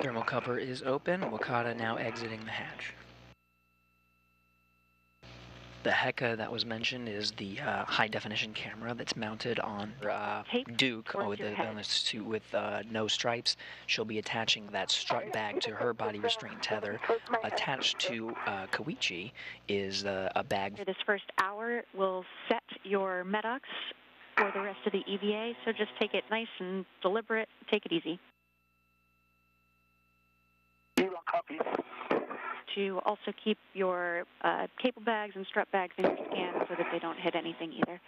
Thermal cover is open. Wakata now exiting the hatch. The HECA that was mentioned is the uh, high definition camera that's mounted on uh, Duke with the, on the suit with uh, no stripes. She'll be attaching that strut bag to her body restraint tether. Attached to uh, Koichi is uh, a bag. For this first hour, we'll set your MEDOX for the rest of the EVA, so just take it nice and deliberate. Take it easy. Copy to also keep your uh, cable bags and strut bags in your scan so that they don't hit anything either.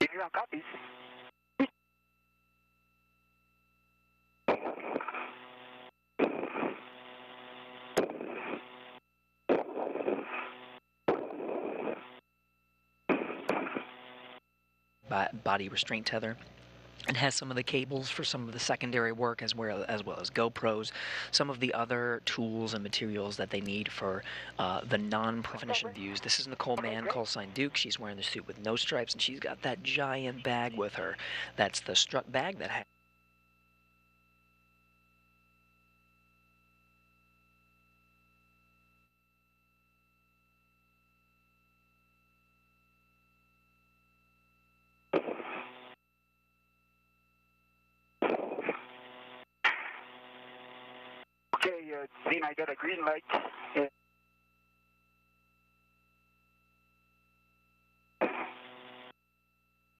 Everyone copies. Body restraint tether. It has some of the cables for some of the secondary work as well as well as GoPros, some of the other tools and materials that they need for uh, the non-definition views. This is Nicole Mann, call sign Duke. She's wearing the suit with no stripes, and she's got that giant bag with her. That's the strut bag that has Okay, uh, I got a green light.